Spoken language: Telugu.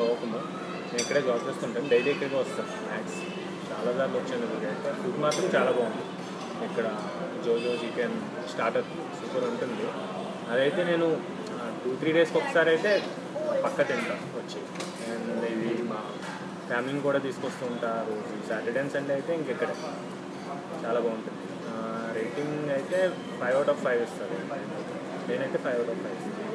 లోపము లోకము నేను ఇక్కడే జాబ్ చేస్తుంటాను. డైలీ ఇక్కడికి వస్తాను. మ్యాక్స్ చాలా సార్లు వచ్చాను ఇక్కడికి. అయితే ఫుడ్ మాత్రం చాలా బాగుంది. ఇక్కడ జోజో చికెన్ స్టార్టర్ సూపర్ ఉంటుంది. అదైతే నేను టూ త్రీ డేస్కి ఒకసారి అయితే పక్క తింటాను వచ్చి. అండ్ ఇది మా ఫ్యామిలీని కూడా తీసుకొస్తూ ఉంటారు సాటర్డే అండ్ సండే అయితే ఇంకెక్కడే చాలా బాగుంటుంది. రేటింగ్ అయితే ఫైవ్ అవుట్ ఆఫ్ ఫైవ్ ఇస్తారు. నేనైతే ఫైవ్ అవుట్ ఆఫ్ ఫైవ్ ఇస్తాను.